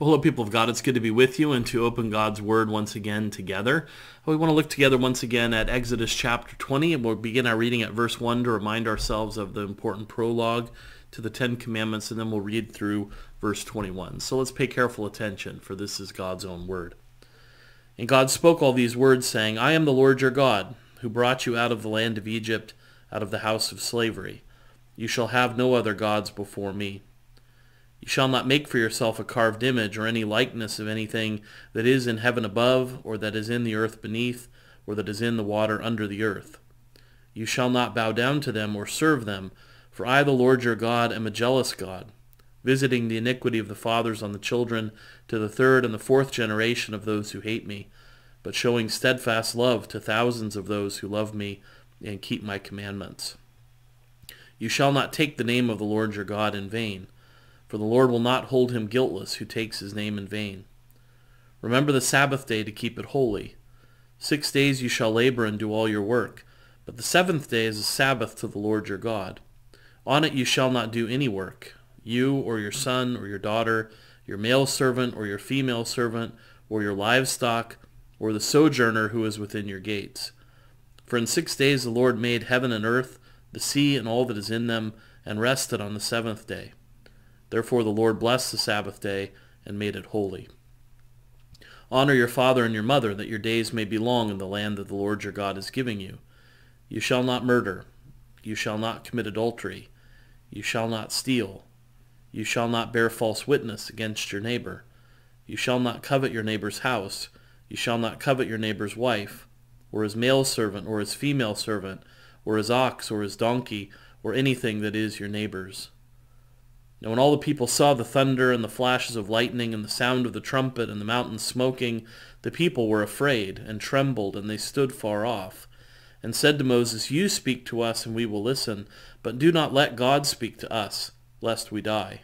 Well, hello, people of God. It's good to be with you and to open God's Word once again together. We want to look together once again at Exodus chapter 20, and we'll begin our reading at verse 1 to remind ourselves of the important prologue to the Ten Commandments, and then we'll read through verse 21. So let's pay careful attention, for this is God's own Word. And God spoke all these words, saying, I am the Lord your God, who brought you out of the land of Egypt, out of the house of slavery. You shall have no other gods before me. You shall not make for yourself a carved image or any likeness of anything that is in heaven above, or that is in the earth beneath, or that is in the water under the earth. You shall not bow down to them or serve them, for I, the Lord your God, am a jealous God, visiting the iniquity of the fathers on the children to the third and the fourth generation of those who hate me, but showing steadfast love to thousands of those who love me and keep my commandments. You shall not take the name of the Lord your God in vain for the Lord will not hold him guiltless who takes his name in vain. Remember the Sabbath day to keep it holy. Six days you shall labor and do all your work, but the seventh day is a Sabbath to the Lord your God. On it you shall not do any work, you or your son or your daughter, your male servant or your female servant, or your livestock, or the sojourner who is within your gates. For in six days the Lord made heaven and earth, the sea and all that is in them, and rested on the seventh day. Therefore the Lord blessed the Sabbath day and made it holy. Honor your father and your mother, that your days may be long in the land that the Lord your God is giving you. You shall not murder. You shall not commit adultery. You shall not steal. You shall not bear false witness against your neighbor. You shall not covet your neighbor's house. You shall not covet your neighbor's wife, or his male servant, or his female servant, or his ox, or his donkey, or anything that is your neighbor's. Now when all the people saw the thunder and the flashes of lightning and the sound of the trumpet and the mountain smoking, the people were afraid and trembled, and they stood far off, and said to Moses, You speak to us, and we will listen, but do not let God speak to us, lest we die.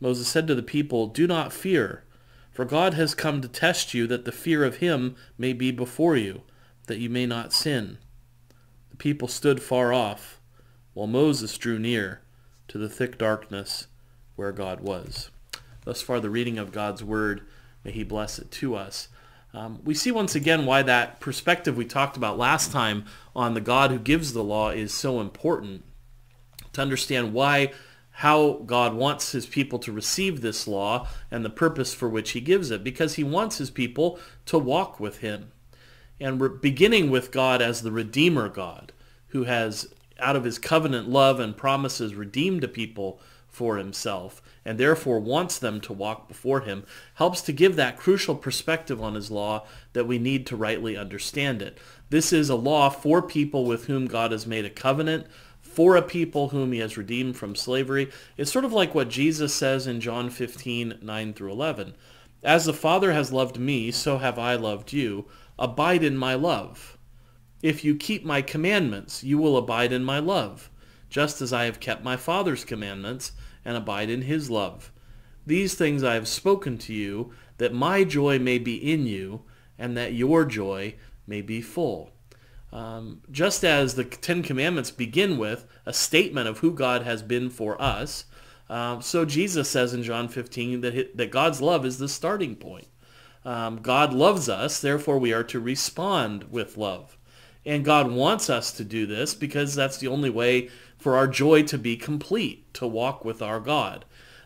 Moses said to the people, Do not fear, for God has come to test you, that the fear of him may be before you, that you may not sin. The people stood far off, while Moses drew near to the thick darkness where God was. Thus far, the reading of God's Word, may He bless it to us. Um, we see once again why that perspective we talked about last time on the God who gives the law is so important to understand why how God wants his people to receive this law and the purpose for which he gives it because he wants his people to walk with him and we're beginning with God as the redeemer God who has out of his covenant love and promises redeemed a people for himself and therefore wants them to walk before him helps to give that crucial perspective on his law that we need to rightly understand it. This is a law for people with whom God has made a covenant, for a people whom he has redeemed from slavery. It's sort of like what Jesus says in John 15, 9 through 11. As the Father has loved me, so have I loved you. Abide in my love. If you keep my commandments, you will abide in my love, just as I have kept my Father's commandments and abide in his love. These things I have spoken to you, that my joy may be in you, and that your joy may be full. Um, just as the Ten Commandments begin with a statement of who God has been for us, um, so Jesus says in John 15 that, that God's love is the starting point. Um, God loves us, therefore we are to respond with love. And God wants us to do this because that's the only way for our joy to be complete, to walk with our God.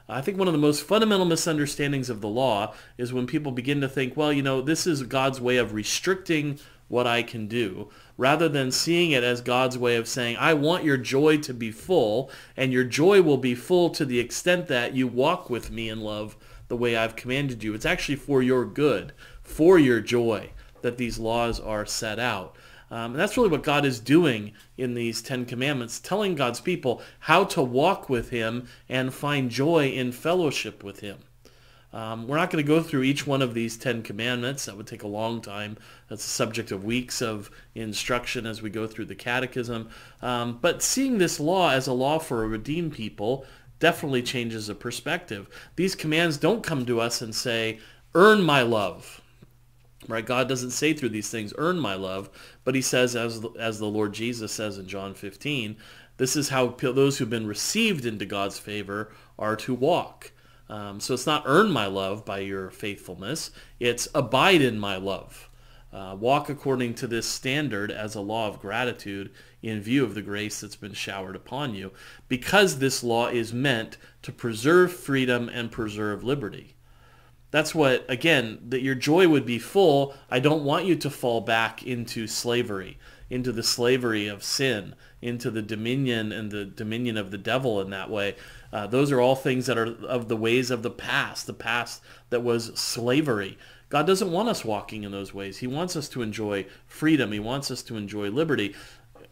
I think one of the most fundamental misunderstandings of the law is when people begin to think, well, you know, this is God's way of restricting what I can do, rather than seeing it as God's way of saying, I want your joy to be full, and your joy will be full to the extent that you walk with me in love the way I've commanded you. It's actually for your good, for your joy, that these laws are set out. Um, and that's really what God is doing in these Ten Commandments, telling God's people how to walk with him and find joy in fellowship with him. Um, we're not going to go through each one of these Ten Commandments. That would take a long time. That's a subject of weeks of instruction as we go through the Catechism. Um, but seeing this law as a law for a redeemed people definitely changes the perspective. These commands don't come to us and say, earn my love. Right? God doesn't say through these things, earn my love, but he says, as, as the Lord Jesus says in John 15, this is how those who've been received into God's favor are to walk. Um, so it's not earn my love by your faithfulness. It's abide in my love. Uh, walk according to this standard as a law of gratitude in view of the grace that's been showered upon you, because this law is meant to preserve freedom and preserve liberty. That's what, again, that your joy would be full. I don't want you to fall back into slavery, into the slavery of sin, into the dominion and the dominion of the devil in that way. Uh, those are all things that are of the ways of the past, the past that was slavery. God doesn't want us walking in those ways. He wants us to enjoy freedom. He wants us to enjoy liberty.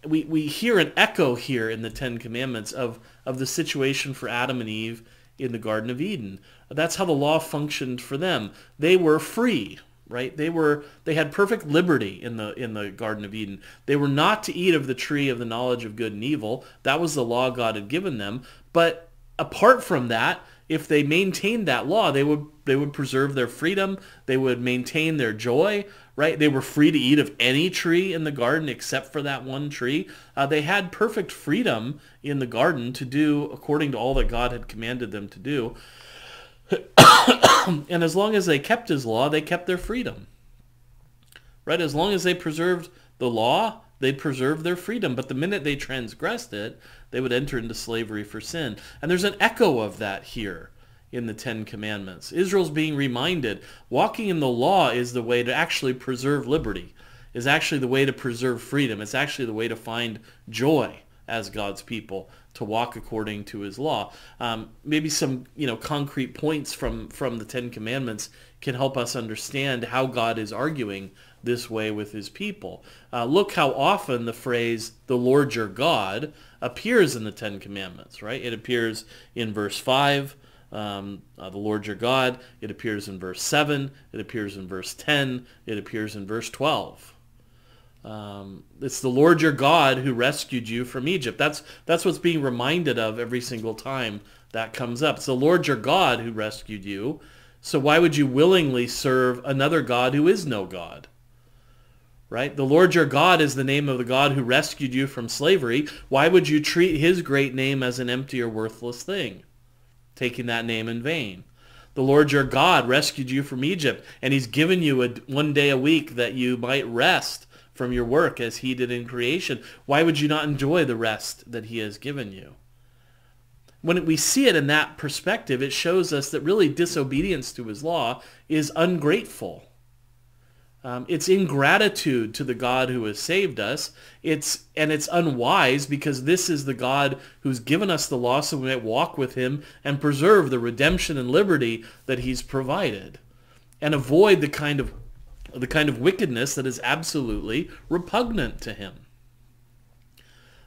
We, we hear an echo here in the Ten Commandments of, of the situation for Adam and Eve in the Garden of Eden. That's how the law functioned for them. They were free, right? They were they had perfect liberty in the in the Garden of Eden. They were not to eat of the tree of the knowledge of good and evil. That was the law God had given them. But apart from that, if they maintained that law, they would they would preserve their freedom, they would maintain their joy, right? They were free to eat of any tree in the garden except for that one tree. Uh, they had perfect freedom in the garden to do according to all that God had commanded them to do. and as long as they kept his law, they kept their freedom. Right? As long as they preserved the law, they preserved their freedom. But the minute they transgressed it, they would enter into slavery for sin. And there's an echo of that here in the Ten Commandments. Israel's being reminded walking in the law is the way to actually preserve liberty, is actually the way to preserve freedom. It's actually the way to find joy as God's people to walk according to his law. Um, maybe some you know concrete points from from the Ten Commandments can help us understand how God is arguing this way with his people. Uh, look how often the phrase "the Lord your God" appears in the Ten Commandments. Right? It appears in verse five. Um, uh, the Lord your God. It appears in verse 7. It appears in verse 10. It appears in verse 12. Um, it's the Lord your God who rescued you from Egypt. That's that's what's being reminded of every single time that comes up. It's the Lord your God who rescued you. So why would you willingly serve another God who is no God? Right? The Lord your God is the name of the God who rescued you from slavery. Why would you treat his great name as an empty or worthless thing? Taking that name in vain. The Lord your God rescued you from Egypt, and he's given you a, one day a week that you might rest from your work as he did in creation. Why would you not enjoy the rest that he has given you? When we see it in that perspective, it shows us that really disobedience to his law is ungrateful. Um, it's ingratitude to the God who has saved us. It's and it's unwise because this is the God who's given us the law so we might walk with him and preserve the redemption and liberty that he's provided and avoid the kind of the kind of wickedness that is absolutely repugnant to him.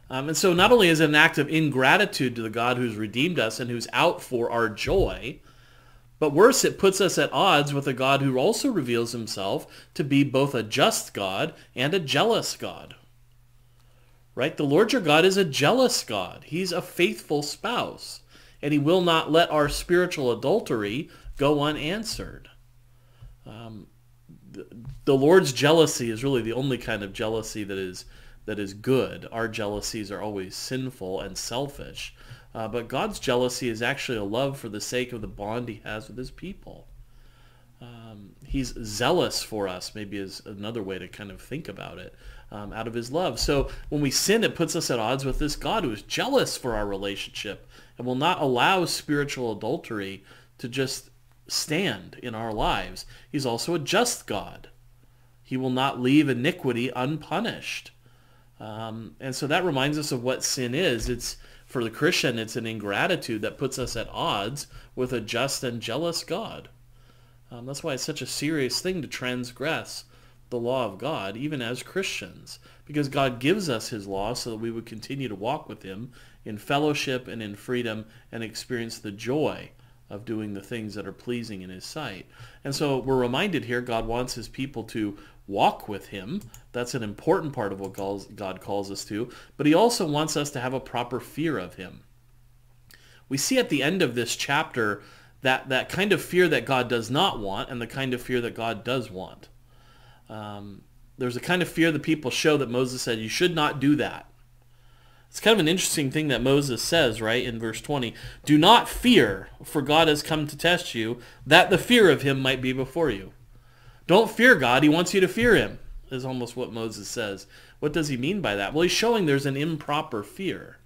Um, and so not only is it an act of ingratitude to the God who's redeemed us and who's out for our joy, but worse, it puts us at odds with a God who also reveals himself to be both a just God and a jealous God. Right? The Lord your God is a jealous God. He's a faithful spouse, and he will not let our spiritual adultery go unanswered. Um, the Lord's jealousy is really the only kind of jealousy that is that is good. Our jealousies are always sinful and selfish. Uh, but God's jealousy is actually a love for the sake of the bond he has with his people. Um, he's zealous for us, maybe is another way to kind of think about it, um, out of his love. So when we sin, it puts us at odds with this God who is jealous for our relationship and will not allow spiritual adultery to just stand in our lives. He's also a just God. He will not leave iniquity unpunished. Um, and so that reminds us of what sin is. It's for the Christian, it's an ingratitude that puts us at odds with a just and jealous God. Um, that's why it's such a serious thing to transgress the law of God, even as Christians, because God gives us his law so that we would continue to walk with him in fellowship and in freedom and experience the joy of doing the things that are pleasing in his sight. And so we're reminded here God wants his people to walk with him. That's an important part of what God calls us to. But he also wants us to have a proper fear of him. We see at the end of this chapter that, that kind of fear that God does not want and the kind of fear that God does want. Um, there's a kind of fear the people show that Moses said, you should not do that. It's kind of an interesting thing that Moses says, right, in verse 20. Do not fear, for God has come to test you, that the fear of him might be before you. Don't fear God. He wants you to fear him, is almost what Moses says. What does he mean by that? Well, he's showing there's an improper fear.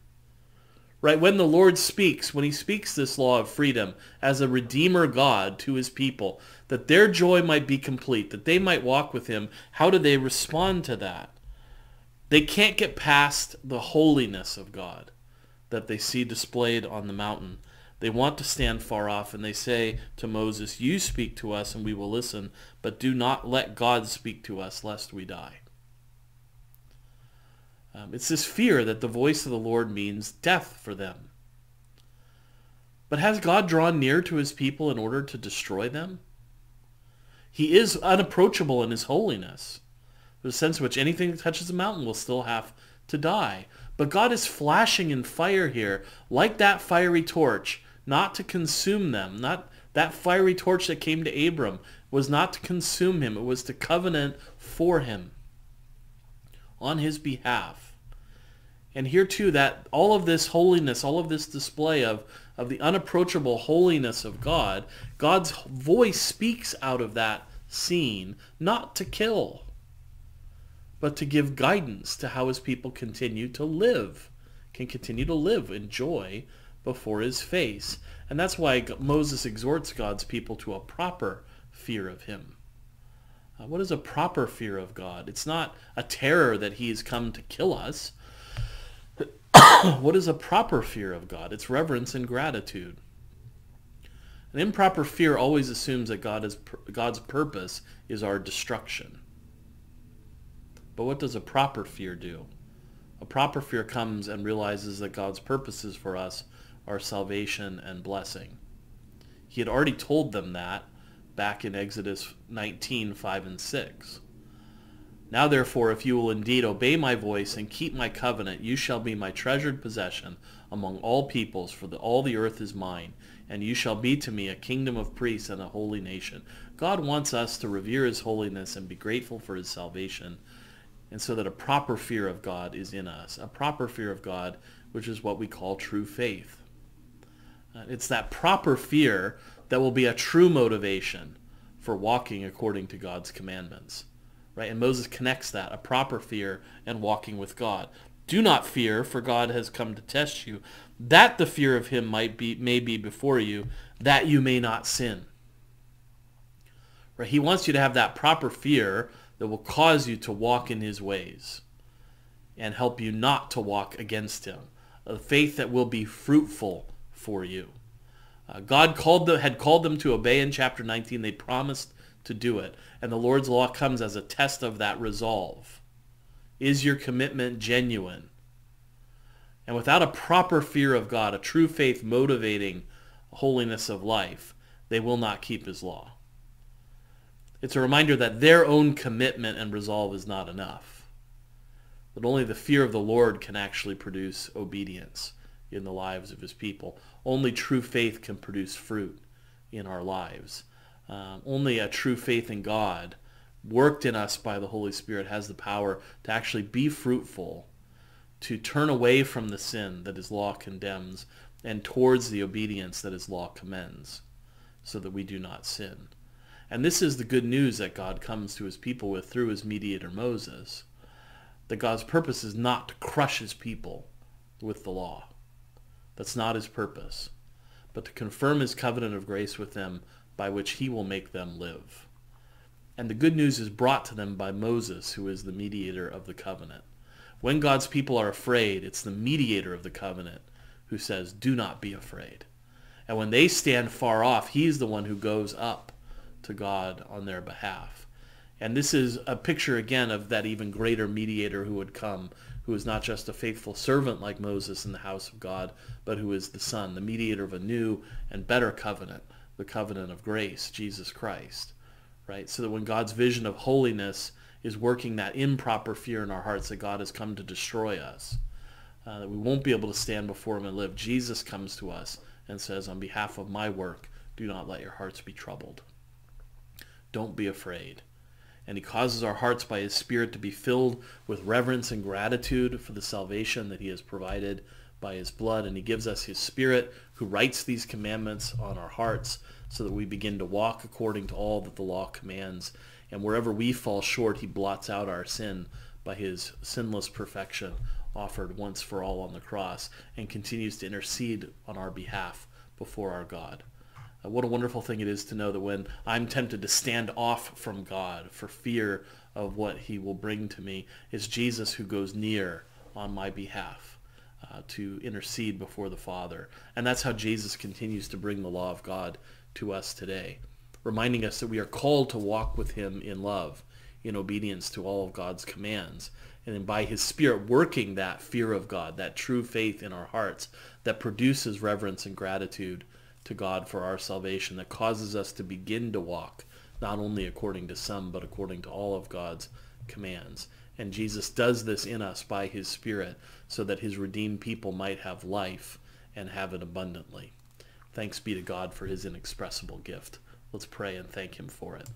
Right? When the Lord speaks, when he speaks this law of freedom as a redeemer God to his people, that their joy might be complete, that they might walk with him, how do they respond to that? They can't get past the holiness of God that they see displayed on the mountain. They want to stand far off, and they say to Moses, You speak to us, and we will listen, but do not let God speak to us, lest we die. Um, it's this fear that the voice of the Lord means death for them. But has God drawn near to his people in order to destroy them? He is unapproachable in his holiness. There's a sense in which anything that touches a mountain will still have to die. But God is flashing in fire here, like that fiery torch, not to consume them. Not that fiery torch that came to Abram was not to consume him. It was to covenant for him on his behalf. And here too, that all of this holiness, all of this display of, of the unapproachable holiness of God, God's voice speaks out of that scene, not to kill, but to give guidance to how his people continue to live, can continue to live in joy before his face. And that's why Moses exhorts God's people to a proper fear of him. Uh, what is a proper fear of God? It's not a terror that he has come to kill us. what is a proper fear of God? It's reverence and gratitude. An improper fear always assumes that God is, God's purpose is our destruction. But what does a proper fear do? A proper fear comes and realizes that God's purposes for us are salvation and blessing. He had already told them that back in Exodus 19, 5 and 6. Now therefore, if you will indeed obey my voice and keep my covenant, you shall be my treasured possession among all peoples, for the, all the earth is mine, and you shall be to me a kingdom of priests and a holy nation. God wants us to revere his holiness and be grateful for his salvation, and so that a proper fear of God is in us, a proper fear of God, which is what we call true faith. Uh, it's that proper fear that will be a true motivation for walking according to God's commandments. Right? And Moses connects that, a proper fear and walking with God. Do not fear, for God has come to test you, that the fear of him might be may be before you, that you may not sin. Right? He wants you to have that proper fear that will cause you to walk in his ways and help you not to walk against him. A faith that will be fruitful for you. Uh, God called the, had called them to obey in chapter 19. They promised to do it. And the Lord's law comes as a test of that resolve. Is your commitment genuine? And without a proper fear of God, a true faith motivating holiness of life, they will not keep his law. It's a reminder that their own commitment and resolve is not enough. That only the fear of the Lord can actually produce obedience in the lives of his people. Only true faith can produce fruit in our lives. Um, only a true faith in God, worked in us by the Holy Spirit, has the power to actually be fruitful, to turn away from the sin that his law condemns and towards the obedience that his law commends, so that we do not sin. And this is the good news that God comes to his people with through his mediator Moses. That God's purpose is not to crush his people with the law. That's not his purpose, but to confirm his covenant of grace with them by which he will make them live. And the good news is brought to them by Moses, who is the mediator of the covenant. When God's people are afraid, it's the mediator of the covenant who says, do not be afraid. And when they stand far off, he's the one who goes up to God on their behalf. And this is a picture again of that even greater mediator who would come, who is not just a faithful servant like Moses in the house of God, but who is the Son, the mediator of a new and better covenant, the covenant of grace, Jesus Christ. Right? So that when God's vision of holiness is working that improper fear in our hearts that God has come to destroy us, uh, that we won't be able to stand before him and live, Jesus comes to us and says, on behalf of my work, do not let your hearts be troubled. Don't be afraid. And he causes our hearts by his Spirit to be filled with reverence and gratitude for the salvation that he has provided by his blood. And he gives us his Spirit who writes these commandments on our hearts so that we begin to walk according to all that the law commands. And wherever we fall short, he blots out our sin by his sinless perfection offered once for all on the cross and continues to intercede on our behalf before our God. Uh, what a wonderful thing it is to know that when I'm tempted to stand off from God for fear of what he will bring to me, it's Jesus who goes near on my behalf uh, to intercede before the Father. And that's how Jesus continues to bring the law of God to us today, reminding us that we are called to walk with him in love, in obedience to all of God's commands. And then by his Spirit working that fear of God, that true faith in our hearts that produces reverence and gratitude to God for our salvation, that causes us to begin to walk not only according to some, but according to all of God's commands. And Jesus does this in us by his Spirit so that his redeemed people might have life and have it abundantly. Thanks be to God for his inexpressible gift. Let's pray and thank him for it.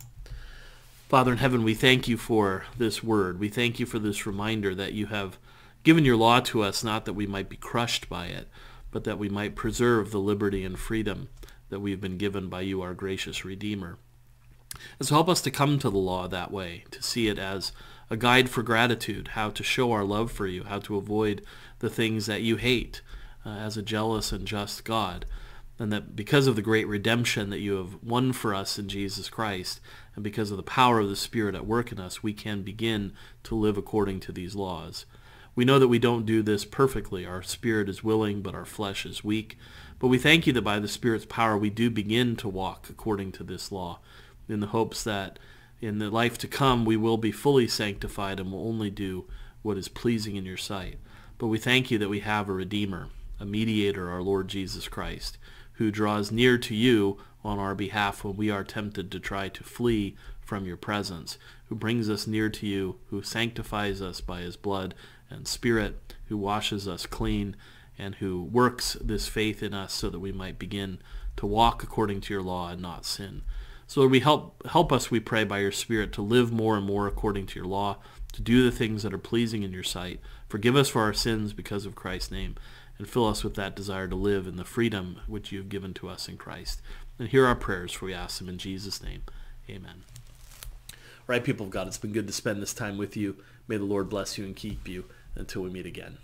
Father in heaven, we thank you for this word. We thank you for this reminder that you have given your law to us, not that we might be crushed by it, but that we might preserve the liberty and freedom that we have been given by you, our gracious Redeemer. And so help us to come to the law that way, to see it as a guide for gratitude, how to show our love for you, how to avoid the things that you hate uh, as a jealous and just God and that because of the great redemption that you have won for us in Jesus Christ, and because of the power of the Spirit at work in us, we can begin to live according to these laws. We know that we don't do this perfectly. Our spirit is willing, but our flesh is weak. But we thank you that by the Spirit's power we do begin to walk according to this law, in the hopes that in the life to come we will be fully sanctified and will only do what is pleasing in your sight. But we thank you that we have a Redeemer, a mediator, our Lord Jesus Christ, who draws near to you on our behalf when we are tempted to try to flee from your presence, who brings us near to you, who sanctifies us by his blood and spirit, who washes us clean, and who works this faith in us so that we might begin to walk according to your law and not sin. So Lord, we help help us, we pray, by your Spirit to live more and more according to your law, to do the things that are pleasing in your sight. Forgive us for our sins because of Christ's name and fill us with that desire to live in the freedom which you have given to us in Christ. And hear our prayers, for we ask them in Jesus' name. Amen. All right, people of God, it's been good to spend this time with you. May the Lord bless you and keep you until we meet again.